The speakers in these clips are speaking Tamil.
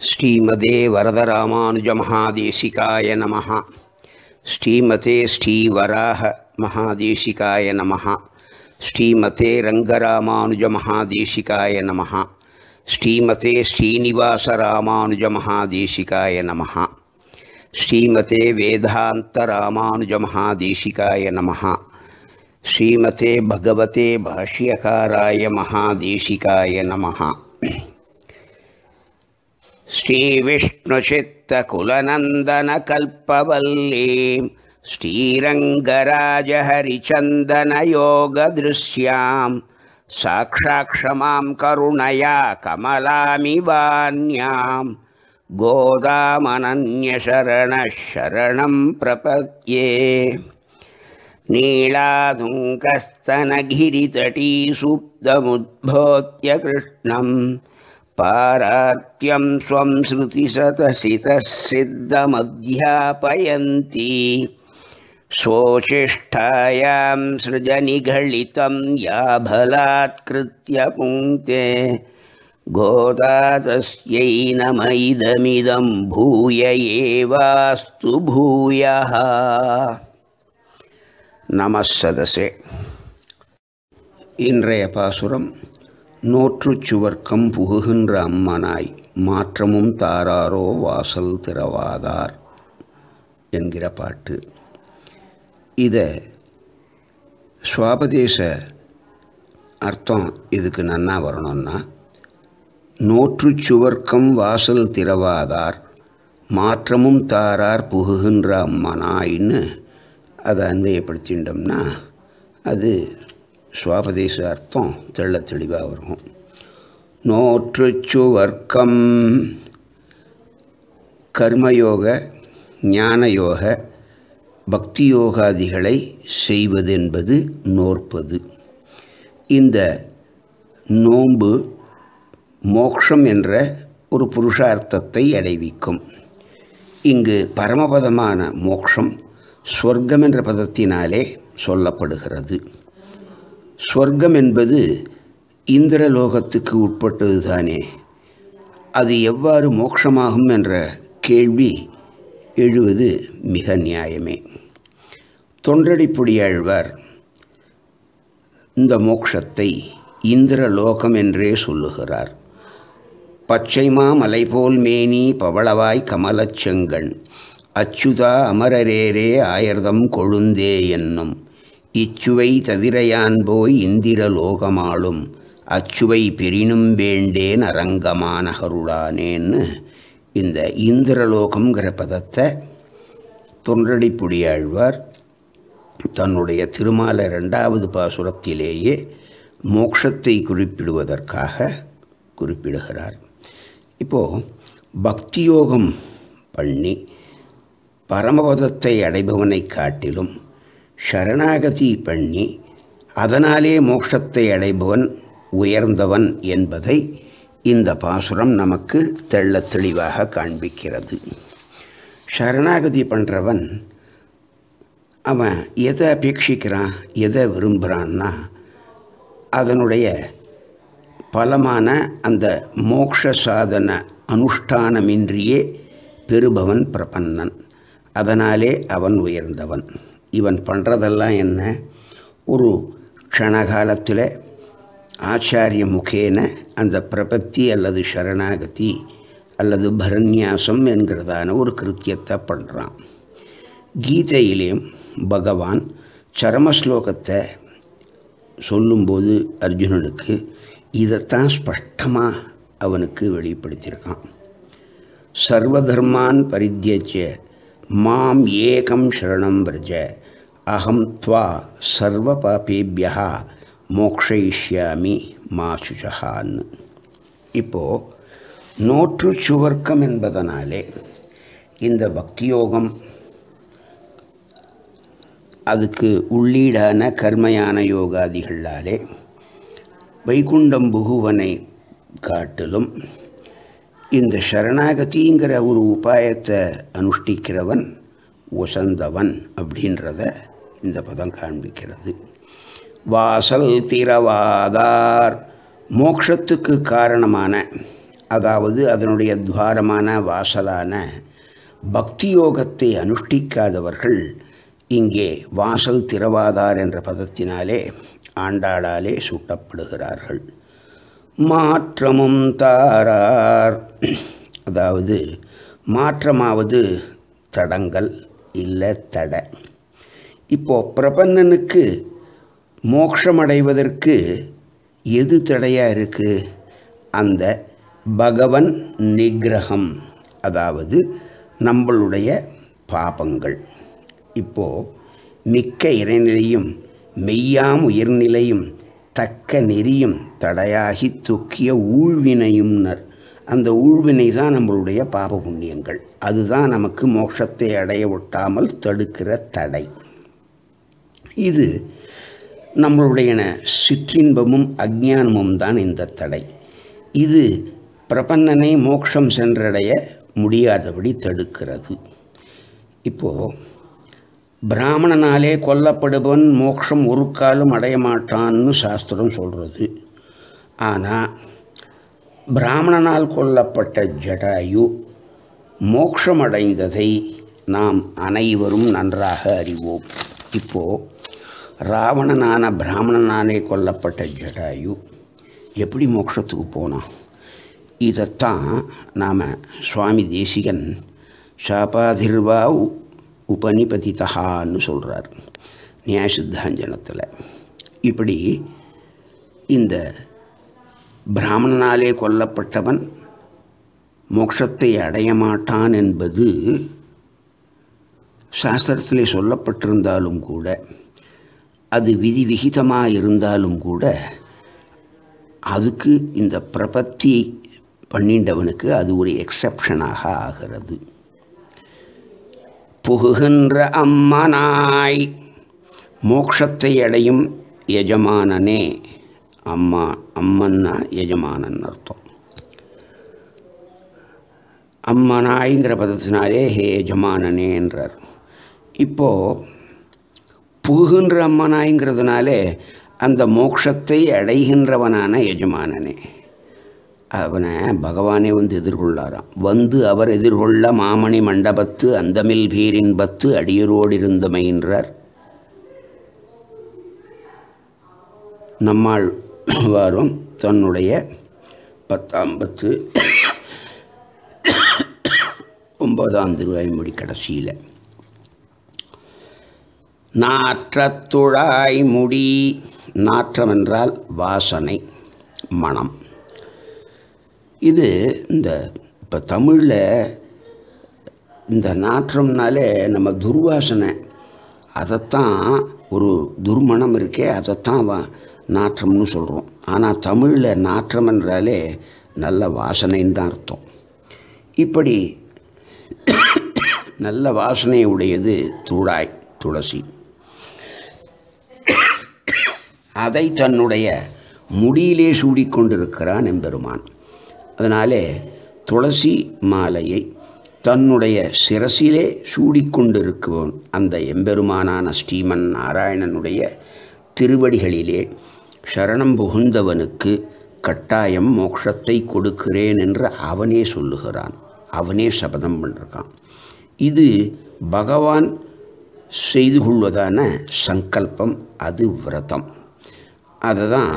ஸ்ரீமதே வரதராமானுஜமகாதேசிகாய நமः ஸ்ரீமதே ஸ்ரீவராக மகாதேசிகாய நமः ஸ்ரீமதே ரங்கராமானுஜமகாதேசிகாய நமः ஸ்ரீமதே ஸ்ரீனிவாசராமானுஜமகாதேசிகாய நமः ஸ்ரீமதே வேதாந்தராமானுஜமகாதேசிகாய நமः ஸ்ரீமதே பகவதே பாஷ்யகாராய மகாதேசிகாய நமः श्रीविष्णुचित्तकुलनन्दनकल्पवल्लीं श्रीरङ्गराजहरिचन्दनयोगदृश्यां साक्षाक्षमां करुणया कमलामिवान्यां गोदामनन्यशरणः शरणं प्रपद्ये। नीलाधुङ्कस्तनगिरितटीसुप्तमुद्भोत्य कृष्णम् पारात्यं स्वं श्रुतिशतसितः सिद्धमध्यापयन्ती स्वोचिष्ठायां सृजनिघलितं याभलात्कृत्य पुङ्क्ते गोदा तस्यै नम इदमिदं भूय एवास्तु भूयः नमः सदसे இன்றைய பாசுரம் நோற்றுச் சுவர்க்கம் புகுகின்ற அம்மனாய் மாற்றமும் தாராரோ வாசல் திறவாதார் என்கிற பாட்டு. இதை சுவாபதேச அர்த்தம் இதுக்கு நன்னா வரணும்னா நோற்றுச் சுவர்க்கம் வாசல் திறவாதார் மாற்றமும் தாரார் புகுகின்ற அம்மனாயின்னு அதை அன்வயப்படுத்திட்டோம்னா அது சுவாபதேச அர்த்தம் தெள்ள தெளிவாக வரும் நோற்றுச்சுவர்க்கம் கர்மயோக ஞானயோக பக்தி யோகாதிகளை செய்வதென்பது நோற்பது. இந்த நோன்பு மோக்ஷம் என்ற ஒரு புருஷார்த்தத்தை அடைவிக்கும். இங்கு பரமபதமான மோக்ஷம் ஸ்வர்க்கம் என்ற பதத்தினாலே சொல்லப்படுகிறது. ஸ்வர்க்கம் என்பது இந்திரலோகத்துக்கு உட்பட்டது தானே அது எவ்வாறு மோட்சமாகும் என்ற கேள்வி எழுவது மிக நியாயமே. தொண்டடிப்புடியாழ்வார் இந்த மோக்ஷத்தை இந்திரலோகம் என்றே சொல்லுகிறார். பச்சைமா மலைபோல் மேனி பவளவாய் கமலச்செங்கண் அச்சுதா அமரரேரே ஆயர்தம் கொழுந்தே என்னும் இச்சுவை தவிரையான் போய் இந்திர லோகமாளும் அச்சுவை பெரினும் வேண்டேன் அரங்கமான அருளானேன்னு இந்த இந்திரலோகம்ங்கிற பதத்தை தொன்றடிப்புடியாழ்வார். தன்னுடைய திருமால ரெண்டாவது பாசுரத்திலேயே மோட்சத்தை குறிப்பிடுவதற்காக குறிப்பிடுகிறார். இப்போது பக்தியோகம் பண்ணி பரமபதத்தை அடைபவனை காட்டிலும் சரணாகதி பண்ணி அதனாலே மோட்சத்தை அடைபவன் உயர்ந்தவன் என்பதை இந்த பாசுரம் நமக்கு தெள்ள தெளிவாக காண்பிக்கிறது. சரணாகதி பண்ணுறவன் அவன் எதை அபேட்சிக்கிறான் எதை விரும்புகிறான்னா அதனுடைய பலமான அந்த மோக்ஷ சாதன அனுஷ்டானமின்றியே பெறுபவன் பிரபன்னன். அதனாலே அவன் உயர்ந்தவன். இவன் பண்ணுறதெல்லாம் என்ன? ஒரு க்ஷணகாலத்தில் ஆச்சாரிய முகேன அந்த பிரபத்தி அல்லது சரணாகதி அல்லது பரநியாசம் என்கிறதான ஒரு கிருத்தியத்தை பண்ணுறான் கீதையிலேயும் பகவான் சரமஸ்லோகத்தை சொல்லும்போது அர்ஜுனனுக்கு இதைத்தான் ஸ்பஷ்டமாக அவனுக்கு வெளிப்படுத்தியிருக்கான். சர்வதர்மான் பரித்தியஜ மாம் ஏகம் சரணம் விரஜ. அகம் துவா சர்வ பாபேபியா மோக்ஷயிஷ்யாமி மாசுஷான்னு இப்போது நோற்று சுவர்க்கம் என்பதனாலே இந்த பக்தியோகம் அதுக்கு உள்ளீடான கர்மயான யோகாதிகளாலே வைகுண்டம் புகுவனை காட்டிலும் இந்த சரணாகதிங்கிற ஒரு உபாயத்தை அனுஷ்டிக்கிறவன் உசந்தவன் அப்படின்றத இந்த பதம் காண்பிக்கிறது. வாசல் திரவாதார் மோக்ஷத்துக்கு காரணமான அதாவது அதனுடைய துவாரமான வாசலான பக்தி யோகத்தை அனுஷ்டிக்காதவர்கள் இங்கே வாசல் திரவாதார் என்ற பதத்தினாலே ஆண்டாளாலே சூட்டப்படுகிறார்கள். மாற்றமும் தாரார். அதாவது மாற்றமாவது தடங்கள் இல்லை தடை. இப்போது பிரபன்னனுக்கு மோட்சமடைவதற்கு எது தடையாக இருக்குது அந்த பகவன் நிகிரகம் அதாவது நம்மளுடைய பாபங்கள். இப்போது மிக்க இறைநிலையும் மெய்யாம் உயர்நிலையும் தக்க நெறியும் தடையாகி தொக்கிய ஊழ்வினையும்னர் அந்த ஊழ்வினை தான் நம்மளுடைய பாப புண்ணியங்கள். அதுதான் நமக்கு மோட்சத்தை அடைய ஒட்டாமல் தடுக்கிற தடை. இது நம்மளுடைய சிற்றின்பமும் அஜானமும் தான் இந்த தடை. இது பிரபன்னனை மோட்சம் சென்றடைய முடியாதபடி தடுக்கிறது. இப்போது பிராமணனாலே கொல்லப்படுபவன் மோட்சம் ஒரு காலம் அடைய மாட்டான்னு சாஸ்திரம் சொல்கிறது ஆனால் பிராமணனால் கொல்லப்பட்ட ஜடாயு மோட்சம் அடைந்ததை நாம் அனைவரும் நன்றாக அறிவோம். இப்போது ராவணனான பிராமணனாலே கொல்லப்பட்ட ஜடாயு எப்படி மோட்சத்துக்கு போனான் இதைத்தான் நாம் சுவாமி தேசிகன் சாபாதிர்வா உபனிபதிதகான்னு சொல்கிறார் நியாய சித்தாஞ்சனத்தில் இப்படி இந்த பிராமணனாலே கொல்லப்பட்டவன் மோட்சத்தை அடைய மாட்டான் என்பது சாஸ்திரத்திலே சொல்லப்பட்டிருந்தாலும் கூட அது விதி விகிதமாக இருந்தாலும் கூட அதுக்கு இந்த பிரபத்தி பண்ணிண்டவனுக்கு அது ஒரு எக்ஸப்ஷனாக ஆகிறது. புகுகின்ற அம்மனாய். மோக்ஷத்தை அடையும் எஜமானனே. அம்மா அம்மன்னா எஜமானன் அர்த்தம். அம்மனாய்ங்கிற பதத்தினாலே ஹே எஜமானனே என்றார். இப்போது புகுகின்ற அம்மனாய்ங்கிறதுனாலே அந்த மோட்சத்தை அடைகின்றவனான எஜமானனே. அவனை பகவானே வந்து எதிர்கொள்ளாராம். வந்து அவர் எதிர்கொள்ள மாமணி மண்டபத்து அந்தமில் பீரின்பத்து அடியரோடு இருந்தமைன்றார் நம்மாள் வாரும் தன்னுடைய பத்தாம் பத்து ஒன்பதாம் திருவாய்மொழி கடைசியில். நாற்றத்துழாய் முடி நாற்றம் என்றால் வாசனை மனம். இது இந்த இப்போ தமிழில் இந்த நாற்றம்னாலே நம்ம துர்வாசனை. அதைத்தான் ஒரு துர்மணம் இருக்கே அதைத்தான் வா நாற்றம்னு சொல்கிறோம் ஆனால் தமிழில் நாற்றம் என்றாலே நல்ல வாசனைன்னு தான் அர்த்தம். இப்படி நல்ல வாசனை உடையது துழாய் துளசி. அதை தன்னுடைய முடியிலே சூடிக்கொண்டிருக்கிறான் எம்பெருமான். அதனாலே துளசி மாலையை தன்னுடைய சிரசிலே சூடிக்கொண்டிருக்குவோன் அந்த எம்பெருமானான ஸ்ரீமன் நாராயணனுடைய திருவடிகளிலே சரணம் புகுந்தவனுக்கு கட்டாயம் மோட்சத்தை கொடுக்கிறேன் என்று அவனே சொல்லுகிறான். அவனே சபதம் பண்ணிருக்கான். இது பகவான் செய்து கொள்வதான சங்கல்பம் அது விரதம். அதுதான்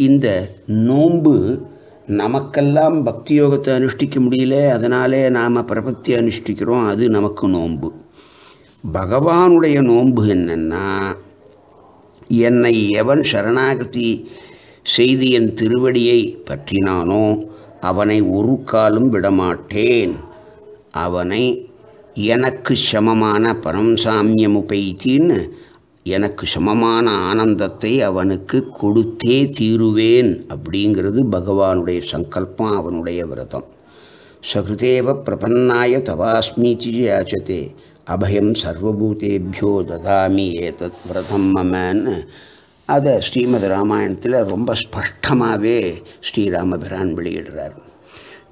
இந்த நோன்பு நமக்கெல்லாம் பக்தி யோகத்தை அனுஷ்டிக்க முடியல அதனாலே நாம் பிரபத்தி அனுஷ்டிக்கிறோம் அது நமக்கு நோன்பு. பகவானுடைய நோன்பு என்னன்னா என்னை எவன் சரணாகதி செய்து என் திருவடியை பற்றினானோ அவனை ஒரு காலும் விடமாட்டேன். அவனை எனக்கு சமமான பரம்சாமியமுபைத்தின்னு எனக்கு சமமான ஆனந்தத்தை அவனுக்கு கொடுத்தே தீருவேன் அப்படிங்கிறது பகவானுடைய சங்கல்பம் அவனுடைய விரதம். சகிருதேவ பிரபன்னாய தவாஸ்மீதி யாச்சதே அபயம் சர்வபூதேபியோ ததாமி ஏதத் விரதம் மமன்னு. அதை ஸ்ரீமத் ராமாயணத்தில் ரொம்ப ஸ்பஷ்டமாகவே ஸ்ரீராமபிரான் வெளியிடுறார்.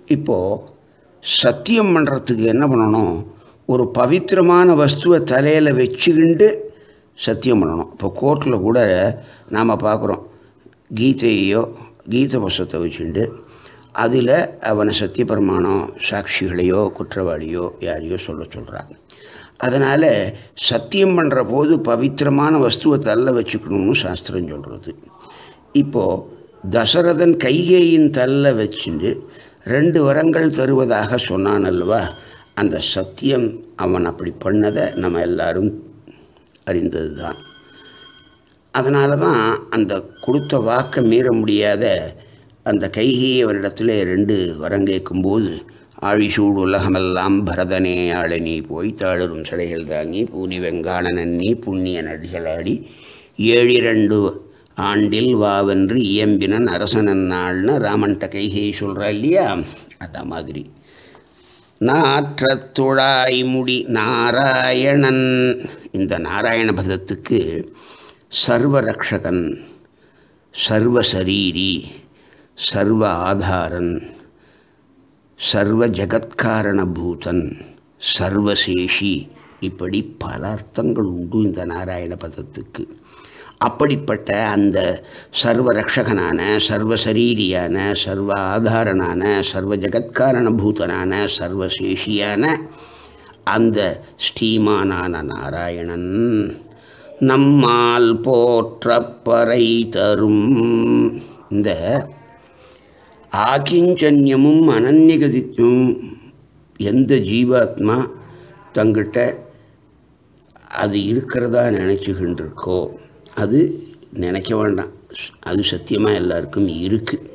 இப்போது சத்தியம் பண்ணுறதுக்கு என்ன பண்ணணும்? ஒரு பவித்திரமான வஸ்துவை தலையில் வச்சுக்கிண்டு சத்தியம் பண்ணணும். இப்போ கோர்ட்டில் கூட நாம் பார்க்குறோம். கீதையோ கீத புஸ்தத்தை வச்சுண்டு அதில் அவனை சத்தியபிரமாணம் சாட்சிகளையோ குற்றவாளியோ யாரையோ சொல்ல சொல்கிறான் அதனால் சத்தியம் பண்ணுற போது பவித்திரமான வஸ்துவை தள்ள வச்சுக்கணும்னு சாஸ்திரம் சொல்கிறது. இப்போது தசரதன் கைகேயின் தள்ள வச்சுட்டு ரெண்டு வரங்கள் தருவதாக சொன்னான் அல்லவா? அந்த சத்தியம் அவன் அப்படி பண்ணதை நம்ம எல்லாரும் அறிந்தது தான் அதனால தான் அந்த கொடுத்த வாக்கை மீற முடியாத அந்த கைகையை அவனிடத்தில் ரெண்டு வரம் கேட்கும்போது ஆழிசூடு உலகமெல்லாம் பரதனே ஆளனி போய் தாழரும் சடைகள் தாங்கி பூனி வெங்கானனன் நீ புண்ணிய நடிகளாடி ஏழிரண்டு ஆண்டில் வாவென்று இயம்பினன் அரசனன் நாள்னு ராமன்ட்ட கைகையை சொல்கிறா இல்லையா? அந்த மாதிரி. நாற்றத்துழாய் முடி நாராயணன். இந்த நாராயண பதத்துக்கு சர்வரக்ஷகன் சர்வசரீரி சர்வ ஆதாரன் சர்வ ஜகத்காரணபூதன் சர்வசேஷி இப்படி பல அர்த்தங்கள் உண்டு இந்த நாராயண பதத்துக்கு. அப்படிப்பட்ட அந்த சர்வ ரக்ஷகனான சர்வ சரீரியான சர்வ ஆதாரனான சர்வ ஜகத்காரண பூதனான சர்வசேஷியான அந்த ஸ்ரீமானான நாராயணன் நம்மால் போற்றப்பறை தரும். இந்த ஆகிஞ்சன்யமும் அனன்யகதித்தும் எந்த ஜீவாத்மா தங்கிட்ட அது இருக்கிறதா நினச்சிக்கின்றிருக்கோ அது நினைக்க வேண்டாம். அது சத்தியமாக எல்லாருக்கும் இருக்குது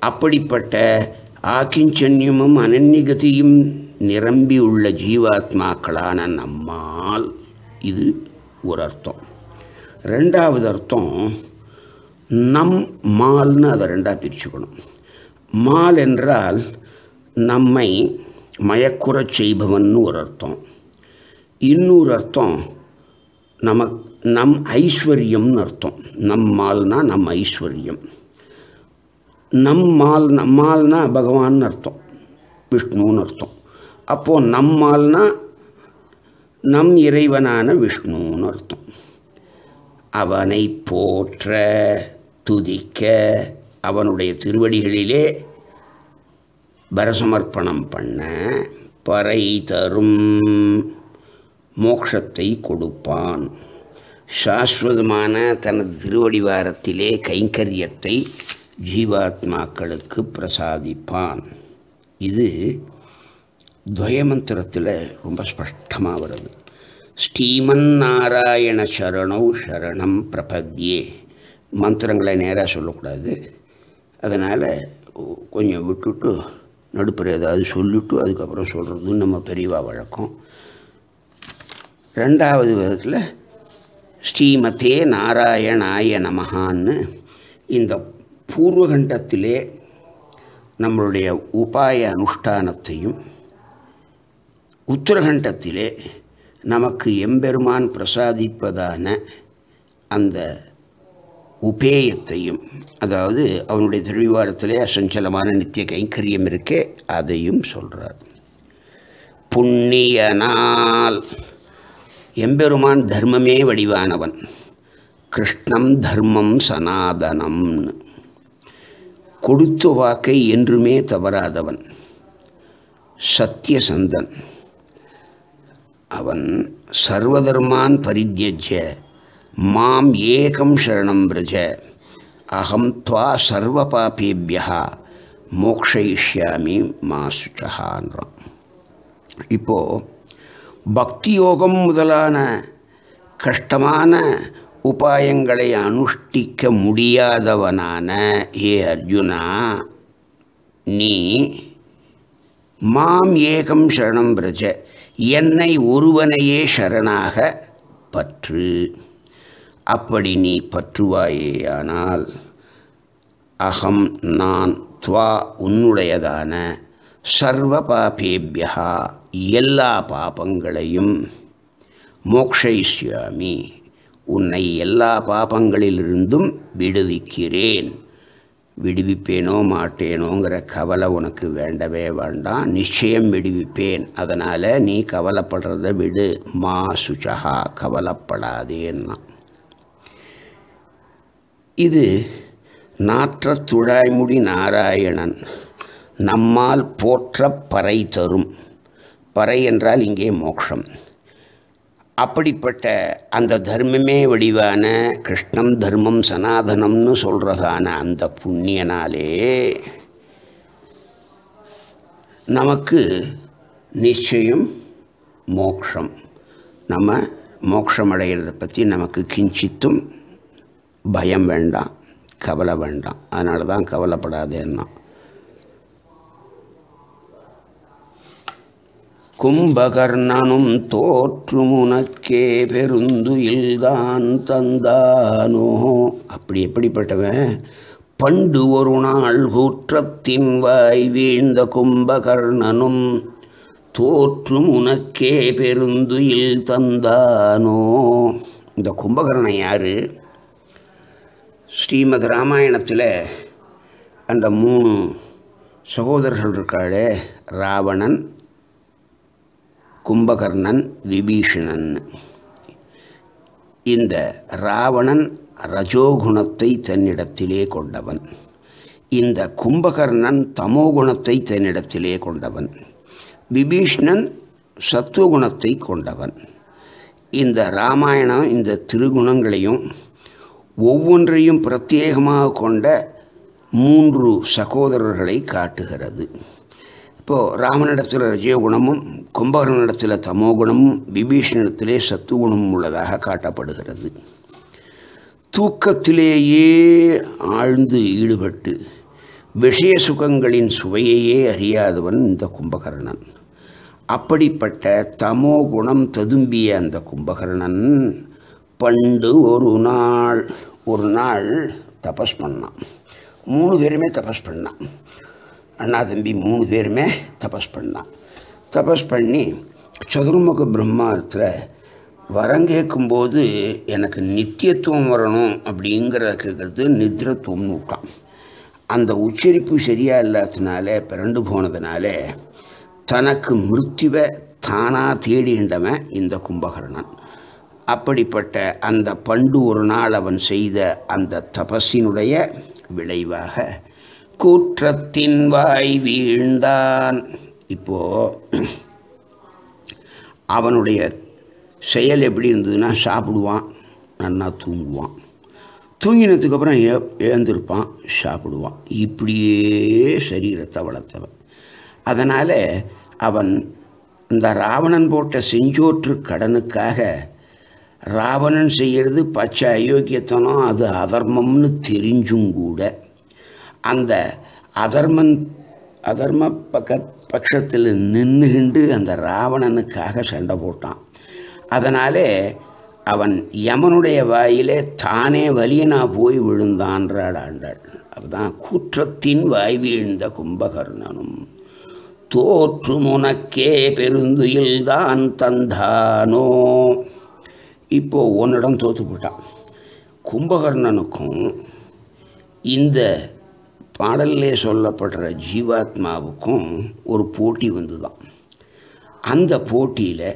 அப்படிப்பட்ட ஆக்கிஞ்சன்யமும் அனன்யகதியும் நிரம்பி உள்ள ஜீவாத்மாக்களான நம்மால் இது ஒரு அர்த்தம். ரெண்டாவது அர்த்தம் நம் மால்னு அதை ரெண்டாக பிரிச்சுக்கணும். மால் என்றால் நம்மை மயக்குறச் செய்பவன்னு ஒரு அர்த்தம். இன்னொரு அர்த்தம் நமக் நம் ஐஸ்வர்யம்னு அர்த்தம். நம்மால்னா நம் ஐஸ்வர்யம். நம்மால் நம்மால்னா பகவான் அர்த்தம். விஷ்ணுன்னு அர்த்தம். அப்போது நம்மால்னா நம் இறைவனான விஷ்ணுன்னு அர்த்தம். அவனை போற்ற துதிக்க அவனுடைய திருவடிகளிலே பரசமர்ப்பணம் பண்ண பறை தரும் மோட்சத்தை கொடுப்பான். சாஸ்வதமான தனது திருவடிவாரத்திலே கைங்கரியத்தை ஜீவாத்மாக்களுக்கு பிரசாதிப்பான். இது துவயமந்திரத்தில் ரொம்ப ஸ்பஷ்டமாக வருது. ஸ்ரீமன் நாராயண சரணௌ சரணம் பிரபத்யே. மந்திரங்களை நேராக சொல்லக்கூடாது. அதனால் கொஞ்சம் விட்டுட்டு நடுப்புற ஏதாவது சொல்லிவிட்டு அதுக்கப்புறம் சொல்கிறது நம்ம பெரியவா வழக்கம். ரெண்டாவது விதத்தில் ஸ்ரீமதே நாராயணாய நமகான்னு இந்த பூர்வகண்டத்திலே நம்மளுடைய உபாய அனுஷ்டானத்தையும் உத்தரகண்டத்திலே நமக்கு எம்பெருமான் பிரசாதிப்பதான அந்த உபேயத்தையும் அதாவது அவனுடைய திருவிவாரத்திலே அசஞ்சலமான நித்திய கைங்கரியம் இருக்கே அதையும் சொல்கிறார் புண்ணியனால் எம்பெருமான் தர்மமே வடிவானவன். கிருஷ்ணம் தர்மம் சனாதனம்னு கொடுத்த வாக்கை என்றுமே தவறாதவன். சத்தியசந்தன் அவன் சர்வதர்மான் பரித்தியஜ மாம் ஏகம் சரணம் பிரஜ. அகம் துவா சர்வ பாபேபியா மோக்ஷயிஷ்யாமி மாசுச்சகான்றான் இப்போது பக்தி யோகம் முதலான கஷ்டமான உபாயங்களை அனுஷ்டிக்க முடியாதவனான ஏ அர்ஜுனா நீ மாம் ஏகம் சரணம் பிரஜ என்னை ஒருவனையே சரணாக பற்று. அப்படி நீ பற்றுவாயேயானால் அகம் நான் துவா உன்னுடையதான சர்வ பாபேபியா எல்லா பாபங்களையும் மோக்ஷயிஷ்யாமி உன்னை எல்லா பாபங்களிலிருந்தும் விடுவிக்கிறேன். விடுவிப்பேனோ மாட்டேனோங்கிற கவலை உனக்கு வேண்டவே வேண்டாம். நிச்சயம் விடுவிப்பேன். அதனால் நீ கவலைப்படுறத விடு. மா சுச்சகா கவலைப்படாதேன்னா. இது நாற்ற துழாய்முடி நாராயணன் நம்மால் போற்ற பறை தரும். பறை என்றால் இங்கே மோக்ஷம். அப்படிப்பட்ட அந்த தர்மமே வடிவான கிருஷ்ணம் தர்மம் சனாதனம்னு சொல்கிறதான அந்த புண்ணியனாலே நமக்கு நிச்சயம் மோக்ஷம். நம்ம மோட்சம் அடைகிறத பற்றி நமக்கு கிஞ்சித்தும் பயம் வேண்டாம் கவலை வேண்டாம். அதனால தான் கவலைப்படாதேன்னா. கும்பகர்ணனும் தோற்றுமுனக்கே பெருந்துயில்தான் தந்தானோ. அப்படி எப்படிப்பட்டவன்? பண்டு ஒரு நாள் கூற்றத்தின் வாய் வீழ்ந்த கும்பகர்ணனும் தோற்றும் உனக்கே பெருந்துயில் தந்தானோ. இந்த கும்பகர்ணன் யார்? ஸ்ரீமத் ராமாயணத்தில் அந்த மூணு சகோதரர்கள் இருக்காளே ராவணன் கும்பகர்ணன் விபீஷணன். இந்த ராவணன் ரஜோகுணத்தை தன்னிடத்திலே கொண்டவன். இந்த கும்பகர்ணன் தமோகுணத்தை தன்னிடத்திலே கொண்டவன். விபீஷ்ணன் சத்துவகுணத்தை கொண்டவன். இந்த ராமாயணம் இந்த திருகுணங்களையும் ஒவ்வொன்றையும் பிரத்யேகமாக கொண்ட மூன்று சகோதரர்களை காட்டுகிறது. இப்போது ராமனிடத்தில் ரஜயோகுணமும் கும்பகர்ணனிடத்தில் தமோகுணமும் விபீஷணிடத்திலே சத்துகுணமும் உள்ளதாக காட்டப்படுகிறது. தூக்கத்திலேயே ஆழ்ந்து ஈடுபட்டு விஷய சுகங்களின் சுவையையே அறியாதவன் இந்த கும்பகர்ணன். அப்படிப்பட்ட தமோ குணம் ததும்பிய அந்த கும்பகர்ணன் பண்டு ஒரு நாள் ஒரு நாள் தபஸ் பண்ணான். மூணு பேருமே தபஸ் பண்ணான். அண்ணா தம்பி மூணு பேருமே தபஸ் பண்ணான். தபஸ் பண்ணி சதுர்முக பிரம்மாத்தில் வரம் கேட்கும்போது எனக்கு நித்தியத்துவம் வரணும் அப்படிங்கிறத கேட்குறது நித்திரத்துவம்னு விட்டான். அந்த உச்சரிப்பு சரியாக இல்லாததுனால பிறண்டு போனதுனால தனக்கு மிருத்யுவை தானாக தேடிண்டவன் இந்த கும்பகர்ணன். அப்படிப்பட்ட அந்த பண்டு ஒரு நாள் அவன் செய்த அந்த தபஸினுடைய விளைவாக கூற்றத்தின் வாய் வீழ்ந்தான். இப்போ அவனுடைய செயல் எப்படி இருந்ததுன்னா சாப்பிடுவான் நல்லா தூங்குவான். தூங்கினதுக்கப்புறம் ஏ எழுந்திருப்பான் சாப்பிடுவான். இப்படியே சரீரத்தை வளர்த்தவன். அதனால் அவன் இந்த ராவணன் போட்ட செஞ்சோற்று கடனுக்காக ராவணன் செய்கிறது பச்சை அயோக்கியத்தனம் அது அதர்மம்னு தெரிஞ்சும் கூட அந்த அதர்மன் அதர்ம பக்க பட்சத்தில் நின்றுகிண்டு அந்த ராவணனுக்காக சண்டை போட்டான். அதனாலே அவன் யமனுடைய வாயிலே தானே வலியனா போய் விழுந்தான்றாள் ஆண்டாள். அதுதான் குற்றத்தின் வாய் வீழ்ந்த கும்பகர்ணனும். தோற்று முனக்கே பெருந்துயில் தான் தந்தானோ? இப்போ உன்னிடம் தோற்று போட்டான். கும்பகர்ணனுக்கும் இந்த பாடலிலே சொல்லப்படுற ஜீவாத்மாவுக்கும் ஒரு போட்டி வந்துதான். அந்த போட்டியில்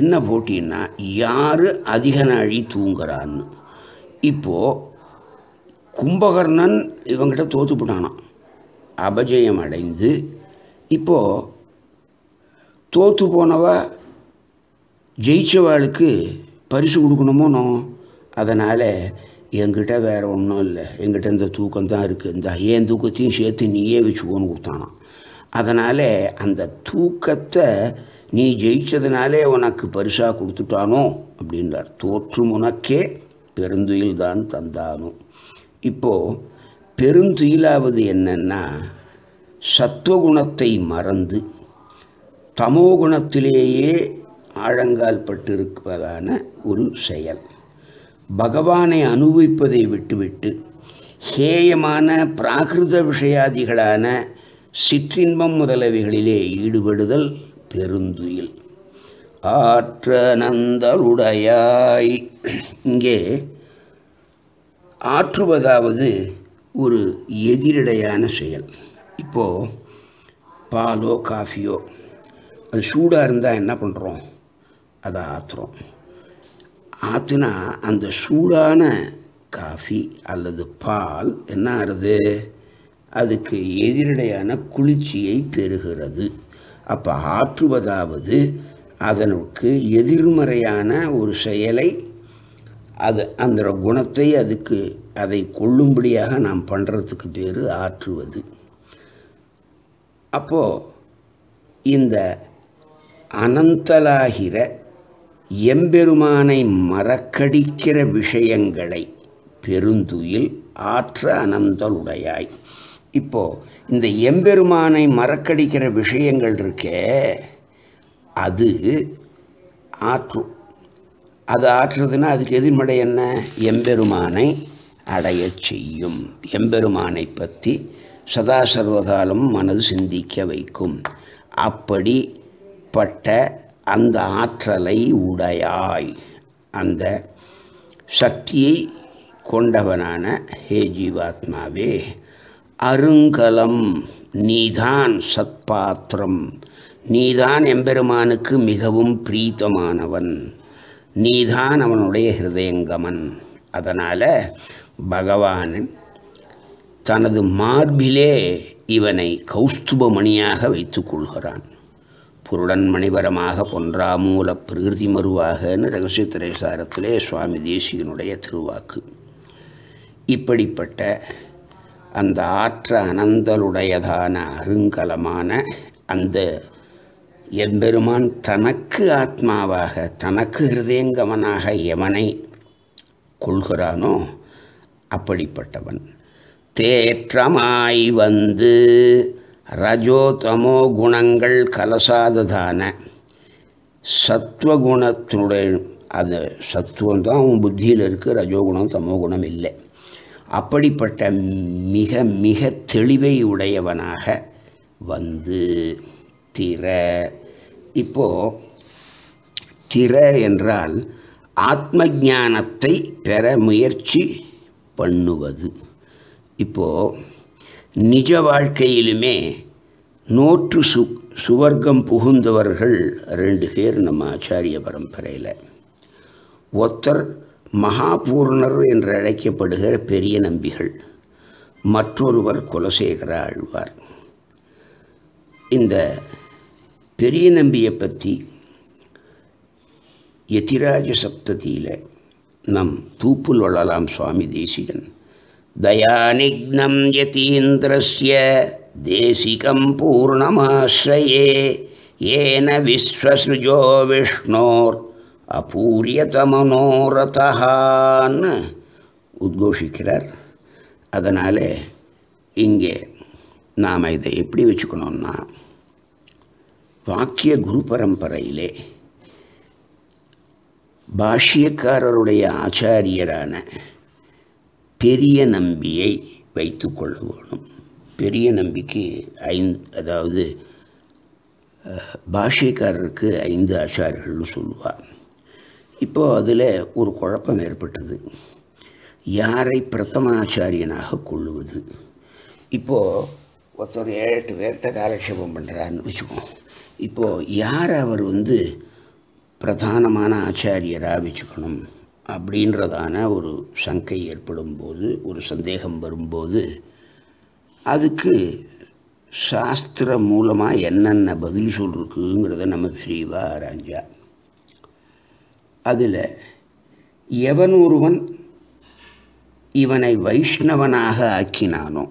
என்ன போட்டின்னா யார் அதிக நாழி தூங்குறான்னு. இப்போது கும்பகர்ணன் இவங்கிட்ட தோற்று போட்டானான் அபஜயம் அடைந்து இப்போது தோற்று போனவ ஜெயிச்சவாளுக்கு பரிசு கொடுக்கணுமோனோ அதனால் என்கிட்ட வேறு ஒன்றும் இல்லை. என்கிட்ட இந்த தூக்கம் தான் இருக்குது இந்த ஏன் தூக்கத்தையும் சேர்த்து நீயே வச்சுக்கோன்னு கொடுத்தானா. அதனால் அந்த தூக்கத்தை நீ ஜெயிச்சதுனாலே உனக்கு பரிசாக கொடுத்துட்டானோ அப்படின்றார். தோற்று உனக்கே பெருந்துயில் தான் தந்தானோ. இப்போது பெருந்துயிலாவது என்னென்னா சத்துவகுணத்தை மறந்து தமோகுணத்திலேயே ஆழங்கால் பட்டிருப்பதான ஒரு செயல். பகவானை அனுபவிப்பதை விட்டுவிட்டு ஹேயமான பிராகிருத விஷயாதிகளான சிற்றின்பம் முதலவைகளிலே ஈடுபடுதல் பெருந்துயில். ஆற்றநந்தருடையாய். இங்கே ஆற்றுவதாவது ஒரு எதிரிடையான செயல். இப்போது பாலோ காஃபியோ அது சூடாக இருந்தால் என்ன பண்ணுறோம் அதை ஆற்றுறோம் ஆற்றுனா அந்த சூடான காஃபி அல்லது பால் என்ன ஆகுது அதுக்கு எதிரடையான குளிர்ச்சியை பெறுகிறது. அப்போ ஆற்றுவதாவது அதனுக்கு எதிர்மறையான ஒரு செயலை அது அந்த குணத்தை அதுக்கு அதை கொள்ளும்படியாக நாம் பண்ணுறதுக்கு பேர் ஆற்றுவது. அப்போது இந்த அனந்தலாகிற எம்பெருமானை மறக்கடிக்கிற விஷயங்களை பெருந்துயில் ஆற்ற அனந்தலுடையாய் இப்போ இந்த எம்பெருமானை மறக்கடிக்கிற விஷயங்கள் இருக்கே அது ஆற்றும் அது ஆற்றுறதுன்னா அதுக்கு எதிர்மடை என்ன? எம்பெருமானை அடையச் செய்யும். எம்பெருமானை பற்றி சதா சர்வகாலம் மனது சிந்திக்க வைக்கும். அப்படிப்பட்ட அந்த ஆற்றலை உடையாய். அந்த சக்தியை கொண்டவனான ஹே ஜீவாத்மாவே அருங்கலம் நீதான் சத்பாத்திரம். நீதான் எம்பெருமானுக்கு மிகவும் பிரீத்தமானவன். நீதான் அவனுடைய ஹிருதயங்கமன். அதனால் பகவான் தனது மார்பிலே இவனை கௌஸ்துபமணியாக வைத்து கொள்கிறான். புருடன் மணிவரமாக பொன்றாமூல பிரகிருதி மருவாகன்னு ரகசிய திரைசாரத்திலே சுவாமி தேசிகனுடைய திருவாக்கு. இப்படிப்பட்ட அந்த ஆற்ற அனந்தலுடையதான அருங்கலமான அந்த எம்பெருமான் தனக்கு ஆத்மாவாக தனக்கு ஹிருதயங்கமனாக எவனை கொள்கிறானோ அப்படிப்பட்டவன். தேற்றமாய் வந்து ரஜோ தமோ குணங்கள் கலசாததான சத்வகுணத்தினுடைய அந்த சத்துவம் தான் அவன் புத்தியில் இருக்குது ரஜோகுணம் தமோ குணம் இல்லை. அப்படிப்பட்ட மிக மிக தெளிவை உடையவனாக வந்து திற. இப்போது திற என்றால் ஆத்ம ஞானத்தை பெற முயற்சி பண்ணுவது. இப்போது நிஜ வாழ்க்கையிலுமே நோற்று சு சுவர்க்கம் புகுந்தவர்கள் ரெண்டு பேர் நம்ம ஆச்சாரிய பரம்பரையில். ஒருத்தர் மகாபூர்ணர் என்று அழைக்கப்படுகிற பெரிய நம்பிகள். மற்றொருவர் குலசேகர ஆழ்வார். இந்த பெரிய நம்பியை பற்றி எதிராஜ சப்ததியில் நம் தூப்புல் வளலாம் சுவாமி தேசிகன் தயானிக்னம் யதீந்திரஸ்ய தேசிகம் பூர்ணமாஸ்ரயே ஏன விஸ்வசுஜோ விஷ்ணோர் அபூரியதமனோரதான்னு உத்கோஷிக்கிறார் அதனால் இங்கே நாம் இதை எப்படி வச்சுக்கணும்னா வாக்கிய குரு பரம்பரையிலே பாஷ்யக்காரருடைய ஆச்சாரியரான பெரிய நம்பியை வைத்து கொள்ள வேணும் பெரிய நம்பிக்கு ஐந்து அதாவது பாஷைக்காரருக்கு ஐந்து ஆச்சாரியர்கள்னு சொல்லுவார் இப்போது அதில் ஒரு குழப்பம் ஏற்பட்டது. யாரை பிரதம ஆச்சாரியனாக கொள்ளுவது? இப்போது ஒருத்தர் ஏழு எட்டு பேர்கிட்ட காலட்சேபம் பண்ணுறாருன்னு வச்சுக்குவோம் இப்போது யார் அவர் வந்து பிரதானமான ஆச்சாரியராக வச்சுக்கணும்? அப்படின்றதான ஒரு சங்கை ஏற்படும் போது ஒரு சந்தேகம் வரும்போது அதுக்கு சாஸ்திர மூலமாக என்னென்ன பதில் சொல்லிருக்குங்கிறத நம்ம விரிவாக ஆராய்ஞ்சா அதில் எவன் ஒருவன் இவனை வைஷ்ணவனாக ஆக்கினானோ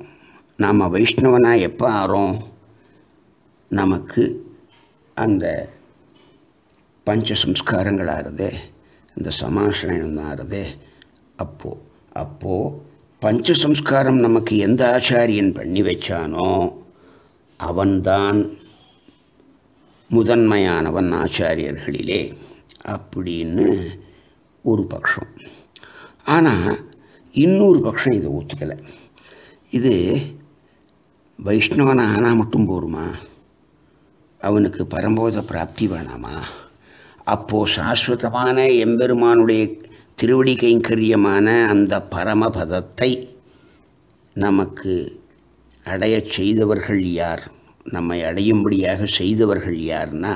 நாம் வைஷ்ணவனாக எப்போ ஆறோம்? நமக்கு அந்த பஞ்ச சம்ஸ்காரங்களாகிறதே இந்த சமாசனம் மாறுதே. அப்போது அப்போது பஞ்ச சம்ஸ்காரம் நமக்கு எந்த ஆச்சாரியன் பண்ணி வச்சானோ அவன்தான் முதன்மையானவன் ஆச்சாரியர்களிலே. அப்படின்னு ஒரு பட்சம் ஆனால் இன்னொரு பட்சம் இதை ஒத்துக்கலை. இது வைஷ்ணவன் ஆனால் மட்டும் போருமா? அவனுக்கு பரம்போத பிராப்தி வேணாமா? அப்போது சாஸ்வதமான எம்பெருமானுடைய திருவடி கைங்கரியமான அந்த பரமபதத்தை நமக்கு அடையச் செய்தவர்கள் யார்? நம்மை அடையும்படியாக செய்தவர்கள் யார்னா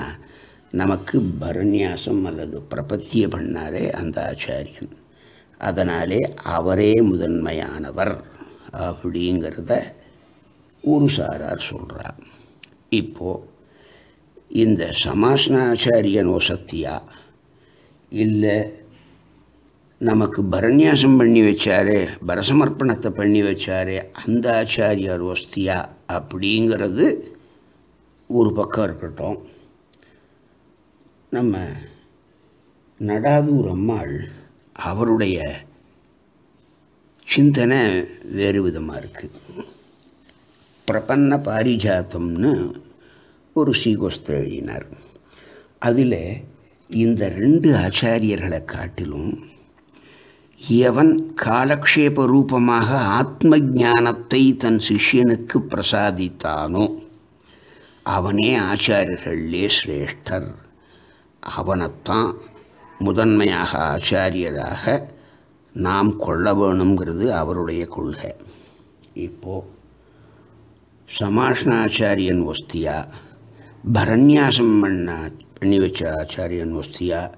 நமக்கு பரநியாசம் அல்லது பிரபத்திய பண்ணாரே அந்த ஆச்சாரியன். அதனாலே அவரே முதன்மையானவர் அப்படிங்கிறத ஒரு சாரார் சொல்கிறார் இப்போது இந்த சமாசனாச்சாரியனோ சத்தியா இல்லை நமக்கு பரநியாசம் பண்ணி வச்சாரே பரசமர்ப்பணத்தை பண்ணி வச்சாரே அந்த ஆச்சாரியார் வஸ்தியா? அப்படிங்கிறது ஒரு பக்கம் இருக்கட்டும். நம்ம நடாதூர் அம்மாள் அவருடைய சிந்தனை வேறு விதமாக இருக்குது பிரபன்ன பாரிஜாத்தம்னு ஒரு சீகோஸ்த எழுதினார். அதில் இந்த ரெண்டு ஆச்சாரியர்களை காட்டிலும் எவன் காலக்ஷேப ரூபமாக ஆத்ம ஞானத்தை தன் சிஷ்யனுக்கு பிரசாதித்தானோ அவனே ஆச்சாரியர்களே சிரேஷ்டர். அவனைத்தான் முதன்மையாக ஆச்சாரியராக நாம் கொள்ள வேணுங்கிறது அவருடைய கொள்கை. இப்போது சமாஷ்ணாச்சாரியன் ஒஸ்தியா பரநியாசம் பண்ண பண்ணி வச்ச ஆச்சாரியன் வஸ்தியா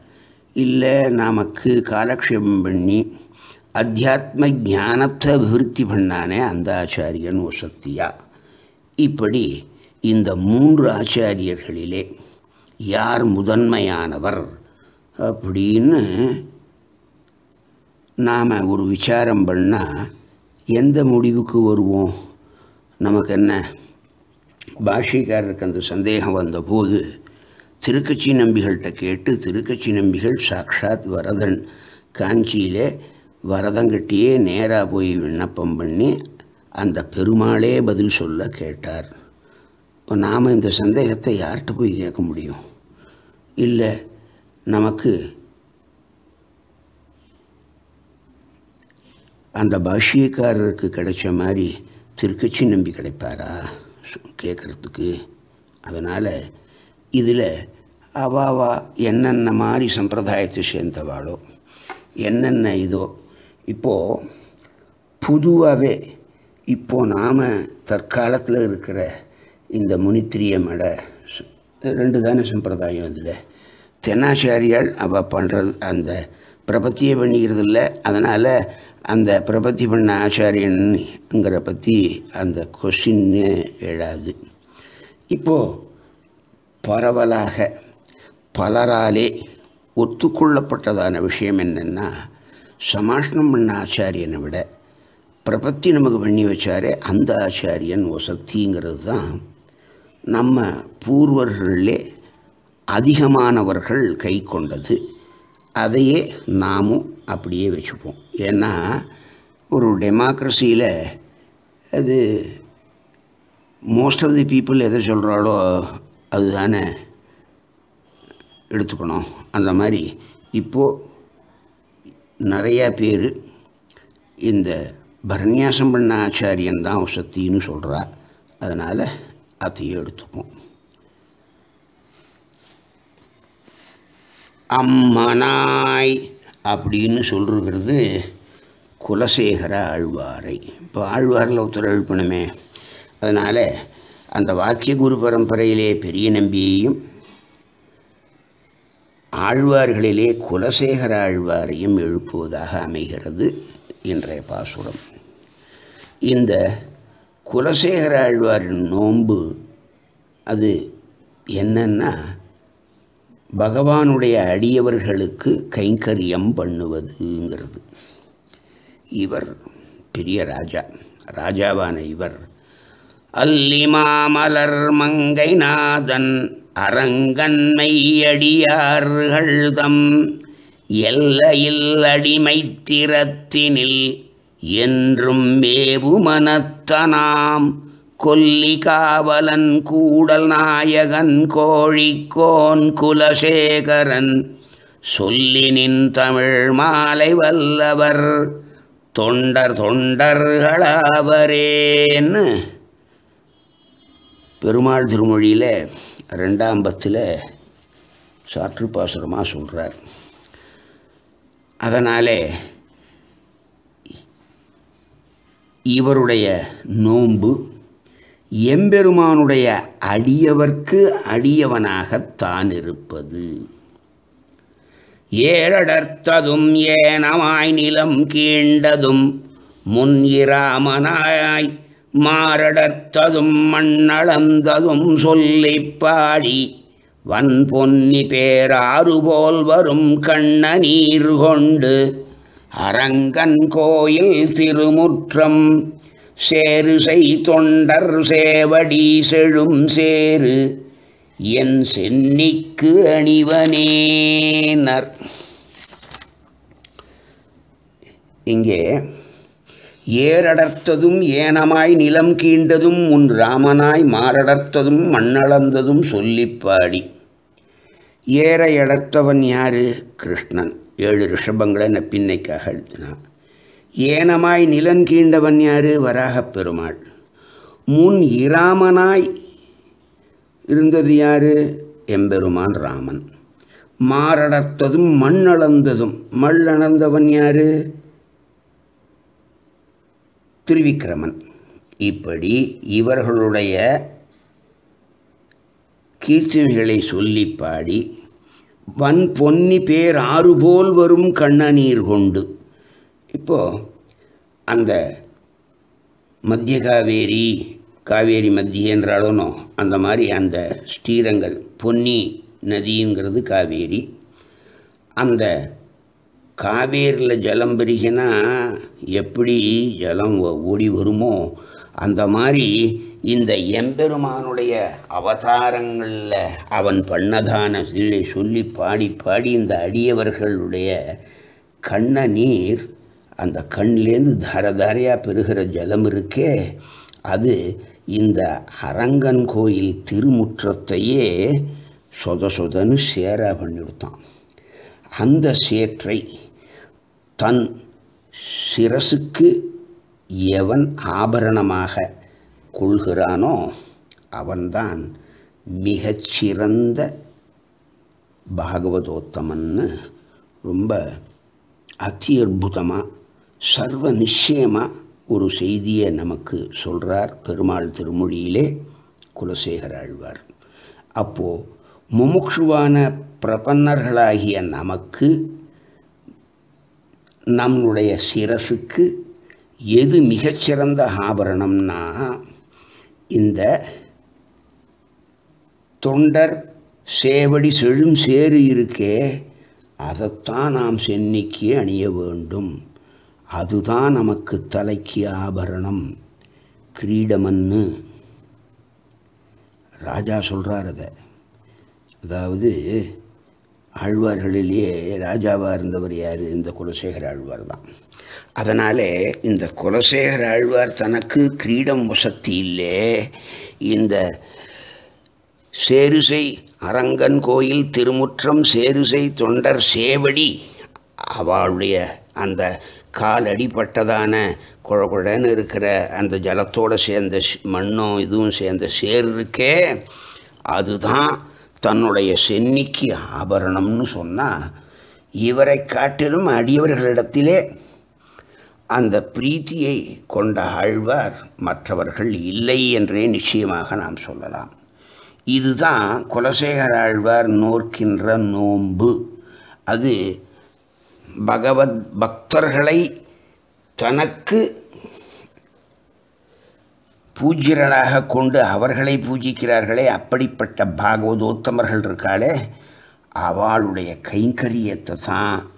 இல்லை நமக்கு காலக்ஷேபம் பண்ணி அத்தியாத்ம ஞானத்தை அபிவிருத்தி பண்ணானே அந்த ஆச்சாரியன் வசத்தியா இப்படி இந்த மூன்று ஆச்சாரியர்களிலே யார் முதன்மையானவர் அப்படின்னு நாம் ஒரு விசாரம் பண்ணால் எந்த முடிவுக்கு வருவோம்? நமக்கு என்ன? பாஷிக்காரருக்கு அந்த சந்தேகம் வந்தபோது திருக்கச்சி நம்பிகள்கிட்ட கேட்டு திருக்கச்சி நம்பிகள் சாக்ஷாத் வரதன் காஞ்சியிலே வரதங்கட்டியே நேராக போய் விண்ணப்பம் பண்ணி அந்த பெருமாளே பதில் சொல்ல கேட்டார். இப்போ நாம் இந்த சந்தேகத்தை யார்கிட்ட போய் கேட்க முடியும்? இல்லை நமக்கு அந்த பாஷ்யக்காரருக்கு கிடைச்ச மாதிரி திருக்கச்சி நம்பி கிடைப்பாரா? கேட்குறதுக்கு. அதனால் இதில் அவாவா என்னென்ன மாதிரி சம்பிரதாயத்தை சேர்ந்தவாளோ என்னென்ன இதோ இப்போது பொதுவாகவே இப்போது நாம் தற்காலத்தில் இருக்கிற இந்த முனித்திரிய மடை ரெண்டு தானே சம்பிரதாயம் இதில். தென்னாச்சாரியால் அவள் பண்ணுறது அந்த பிரபத்தியை பண்ணிக்கிறது இல்லை அதனால் அந்த பிரபத்தி பண்ண ஆச்சாரியன்ங்கிற பற்றி அந்த கொஷின்னு எழாது. இப்போது பரவலாக பலராலே ஒத்துக்கொள்ளப்பட்டதான விஷயம் என்னென்னா சமாஷ்ணம் பண்ண ஆச்சாரியனை விட பிரபத்தி நமக்கு பண்ணி வச்சாரே அந்த ஆச்சாரியன் வசத்திங்கிறது தான் நம்ம பூர்வர்களே அதிகமானவர்கள் கை கொண்டது. அதையே நாமும் அப்படியே வச்சுப்போம். ஏன்னா ஒரு டெமோக்ரஸியில் அது மோஸ்ட் ஆஃப் தி பீப்புள் எதை சொல்கிறாளோ அதுதானே எடுத்துக்கணும். அந்த மாதிரி இப்போது நிறையா பேர் இந்த பரநியாசம் பண்ண ஆச்சாரியன் தான் சக்தின்னு சொல்கிறா அதனால் அதையும் எடுத்துப்போம். அம்மனாய் அப்படின்னு சொல்கிறது குலசேகர ஆழ்வாரை. இப்போ ஆழ்வாரில் ஒருத்தர் எழுப்பணுமே. அதனால் அந்த வாக்கிய குரு பரம்பரையிலே பெரிய நம்பியையும் ஆழ்வார்களிலே குலசேகர ஆழ்வாரையும் எழுப்புவதாக அமைகிறது இன்றைய பாசுரம். இந்த குலசேகர ஆழ்வாரின் நோன்பு அது என்னன்னா பகவானுடைய அடியவர்களுக்கு கைங்கரியம் பண்ணுவதுங்கிறது. இவர் பெரிய ராஜா ராஜாவான இவர். அல்லிமாமலர் மங்கைநாதன் அரங்கன்மையடியார்கள் தம் எல்லையில் அடிமைத்திறத்தினில் என்றும் மேவு மனத்தனாம் கொல்லி காவலன் கூடல் நாயகன் கோழிக்கோன் குலசேகரன் சொல்லினின் தமிழ் மாலை வல்லவர். தொண்டர் தொண்டர்களாவரேன்னு பெருமாள் திருமொழியில் ரெண்டாம் பத்தில் சாற்று பாசுரமாக சொல்கிறார் அதனாலே இவருடைய நோன்பு எம்பெருமானுடைய அடியவர்க்கு அடியவனாகத்தான் இருப்பது. ஏழடர்த்ததும் ஏனமாய் நிலம் கீண்டதும் முன் இராமனாய் மாரடர்த்ததும் மண்ணளந்ததும் சொல்லிப் பாடி வன் பொன்னி பேராறு போல் வரும் கண்ண நீர் கொண்டு அரங்கன் கோயில் திருமுற்றம் சேருசை தொண்டர் சேவடி செழும் சேரு என் சென்னிக்கு அணிவனேனர் இங்கே ஏரடர்த்ததும் ஏனமாய் நிலம் கீண்டதும் உன் ராமனாய் மாரடர்த்ததும் மண்ணளந்ததும் சொல்லிப்பாடி ஏற ஏரை அடர்த்தவன் யாரு? கிருஷ்ணன். ஏழு ரிஷபங்களை நப்பின்னைக்காக எழுதினான். ஏனமாய் நிலன் கீண்டவன் யாரு? வராகப் பெருமாள். முன் இராமனாய் இருந்தது யாரு? எம்பெருமான் ராமன். மாரடர்த்ததும் மண்ணளந்ததும் மண்ணளந்தவன் யாரு? திருவிக்கிரமன். இப்படி இவர்களுடைய கீர்த்தனைகளை சொல்லி பாடி வன் பொன்னி பேர் ஆறு போல் வரும் கண்ணநீர் கொண்டு இப்போ அந்த மத்திய காவேரி காவேரி மத்திய என்றாலும் அந்த மாதிரி அந்த ஸ்ரீரங்கள் பொன்னி நதிங்கிறது காவேரி. அந்த காவேரியில் ஜலம் பெருகினா எப்படி ஜலம் ஓடி வருமோ அந்த மாதிரி இந்த எம்பெருமானுடைய அவதாரங்களில் அவன் பண்ணதான சொல்லி பாடி பாடி இந்த அடியவர்களுடைய கண்ண நீர் அந்த கண்லேருந்து தார தாரையாக பெறுகிற ஜலம் இருக்கே அது இந்த அரங்கன் கோயில் திருமுற்றத்தையே சொத சொதன்னு சேரா பண்ணிவிட்டான். அந்த சேற்றை தன் சிரசுக்கு எவன் ஆபரணமாக கொள்கிறானோ அவன்தான் மிகச்சிறந்த பாகவதோத்தமன்னு ரொம்ப அதி அற்புதமாக சர்வ நிச்சயமாக ஒரு செய்தியை நமக்கு சொல்கிறார் பெருமாள் திருமொழியிலே குலசேகர ஆழ்வார் அப்போது முமுட்சுவான பிரபன்னர்களாகிய நமக்கு நம்முடைய சிரசுக்கு எது மிகச்சிறந்த ஆபரணம்னா இந்த தொண்டர் சேவடி செழும் சேறு இருக்கே அதைத்தான் நாம் சென்னிக்கு அணிய வேண்டும். அதுதான் நமக்கு தலைக்கு ஆபரணம். கிரீடமன்னு. ராஜா சொல்கிறார் அதை. அதாவது ஆழ்வார்களிலேயே ராஜாவாக இருந்தவர் யார்? இந்த குலசேகர ஆழ்வார் தான். அதனாலே இந்த குலசேகர ஆழ்வார் தனக்கு கிரீடம் வசத்தி இல்லை. இந்த சேருசை அரங்கன் கோயில் திருமுற்றம் சேருசை தொண்டர் சேவடி அவளுடைய அந்த கால் அடிப்பட்டதான குழகுழன்னு இருக்கிற அந்த ஜலத்தோடு சேர்ந்த மண்ணும் இதுவும் சேர்ந்த சேர் இருக்கே அதுதான் தன்னுடைய சென்னிக்கு ஆபரணம்னு சொன்னால் இவரை காட்டிலும் அடியவர்களிடத்திலே அந்த பிரீத்தியை கொண்ட ஆழ்வார் மற்றவர்கள் இல்லை என்றே நிச்சயமாக நாம் சொல்லலாம். இதுதான் குலசேகர ஆழ்வார் நோர்க்கின்ற நோன்பு. அது பகவத் பக்தர்களை தனக்கு பூஜ்யர்களாக கொண்டு அவர்களை பூஜிக்கிறார்களே அப்படிப்பட்ட பாகவதோத்தமர்கள் இருக்காளே அவளுடைய கைங்கரியத்தை தான்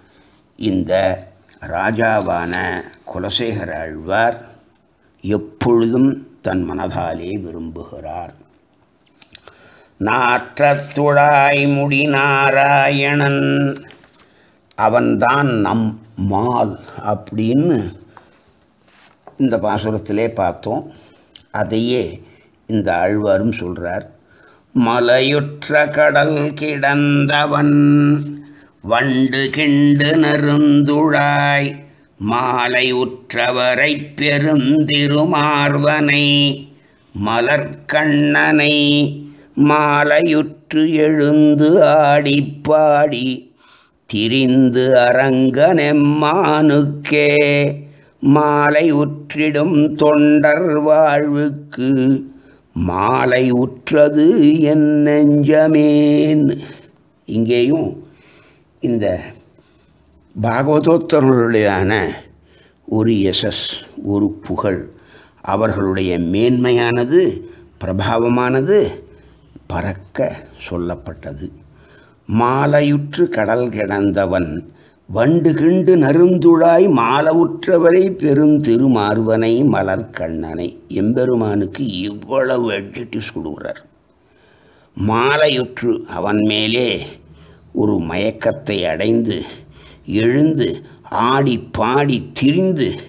இந்த ராஜாவான குலசேகர ஆழ்வார் எப்பொழுதும் தன் மனதாலே விரும்புகிறார். நாற்றத்துழாய் முடி நாராயணன் அவன்தான் நம் மால் அப்படின்னு இந்த பாசுரத்திலே பார்த்தோம். அதையே இந்த ஆழ்வாரும் சொல்கிறார் மலையுற்ற கடல் கிடந்தவன் வண்டு கிண்டு நருந்துழாய் மாலை உற்றவரை பெருந்திருமார்வனை மலர்கண்ணனை மாலையுற்று எழுந்து ஆடிப்பாடி திரிந்து அரங்கனெம்மானுக்கே மாலை உற்றிடும் தொண்டர் வாழ்வுக்கு மாலை உற்றது என் நெஞ்சமேன். இங்கேயும் இந்த பாகவதோத்தர்களுடையான ஒரு யசஸ் ஒரு புகழ் அவர்களுடைய மேன்மையானது பிரபாவமானது பறக்க சொல்லப்பட்டது. மாலையுற்று கடல் கிடந்தவன் வண்டு கிண்டு நருந்துழாய் மாலவுற்றவரை பெருந்திருமார்வனை மலர்கண்ணனை எம்பெருமானுக்கு இவ்வளவு அட்ஜெக்டிவ்ஸ் கொடுக்குறார். மாலையுற்று அவன் மேலே ஒரு மயக்கத்தை அடைந்து எழுந்து ஆடி பாடி திரிந்து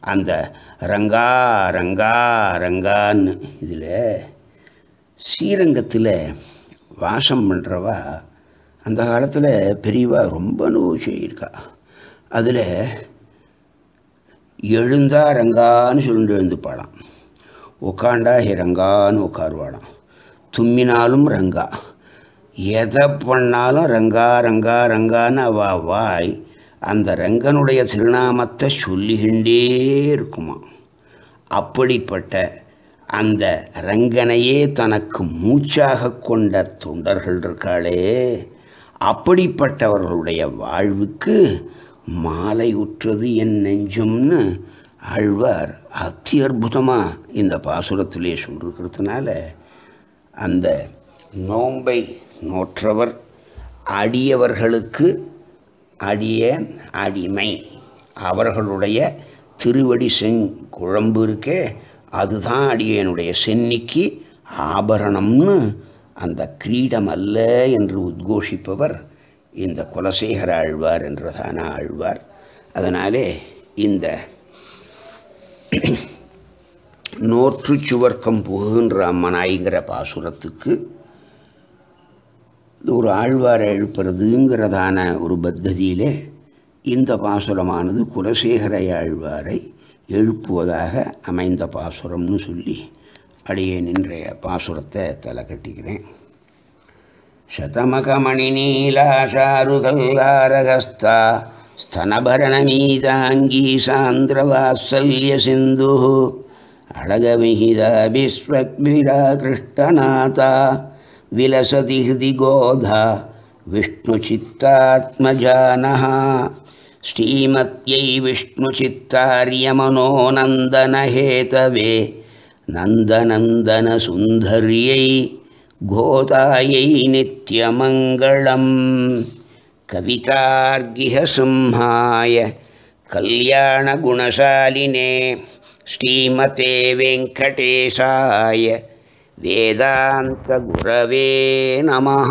அந்த ரங்கா ரங்கா ரங்கான்னு இதில் ஸ்ரீரங்கத்தில் வாசம் பண்ணுறவா அந்த காலத்தில் பெரியவா ரொம்ப அனுபவிச்சிருக்கா அதில் எழுந்தா ரங்கான்னு சொல்லிட்டு எழுந்துப்பாளாம். உக்காண்டா ஹே ரங்கான்னு உட்காருவாளாம் தும்மினாலும் ரங்கா எதை பண்ணாலும் ரங்கா ரங்கா ரங்கான்னு அவ வாய் அந்த ரங்கனுடைய திருநாமத்தை சொல்லிகிண்டே இருக்குமா. அப்படிப்பட்ட அந்த ரங்கனையே தனக்கு மூச்சாக கொண்ட தொண்டர்கள் இருக்காளே. அப்படிப்பட்டவர்களுடைய வாழ்வுக்கு மாலை உற்றது என் நெஞ்சம்னு ஆழ்வார் அத்தி அற்புதமாக இந்த பாசுரத்திலே சொல்லிருக்கிறதுனால அந்த நோம்பை நோற்றவர் அடியவர்களுக்கு அடியேன் அடிமை. அவர்களுடைய திருவடி செங் குழம்பு இருக்கே அதுதான் அடியனுடைய சென்னிக்கு ஆபரணம்னு அந்த கிரீடம் அல்ல என்று உத்கோஷிப்பவர் இந்த குலசேகர ஆழ்வார் என்றதான ஆழ்வார். அதனாலே இந்த நோற்று சுவர்க்கம் புகுகின்ற அம்மனாய்ங்கிற பாசுரத்துக்கு ஒரு ஆழ்வாரை எழுப்புறதுங்கிறதான ஒரு பத்ததியிலே இந்த பாசுரமானது குலசேகர ஆழ்வாரை எழுப்புவதாக அமைந்த பாசுரம்னு சொல்லி அடியே நின்றைய பாசுரத்தை தலை கட்டிக்கிறேன் சதமகமணி நீலாஷாருகல்லாரகஸ்தா ಸ್ತನಭರಣಮೀತಾಂಗೀ ಸಾಂದ್ರವಾತ್ಸಲ್ಯ ಸಿಂಧು ಅಳಗಮಿಹಿದ ವಿಶ್ವಕ್ವಿರಾಕೃಷ್ಟನಾಥ ವಿಲಸತಿ ಹೃದಿ ಗೋಧ ವಿಷ್ಣುಚಿತ್ತಾತ್ಮಜಾನಃ. ಶ್ರೀಮತ್ಯೈ ವಿಷ್ಣುಚಿತ್ತಾರ್ಯಮನೋನಂದನಹೇತವೇ नन्दनन्दनसुन्दर्यै घोतायै नित्यमङ्गलं कवितार्गिहसंहाय कल्याणगुणशालिने श्रीमते वेङ्कटेशाय वेदान्तगुरवे नमः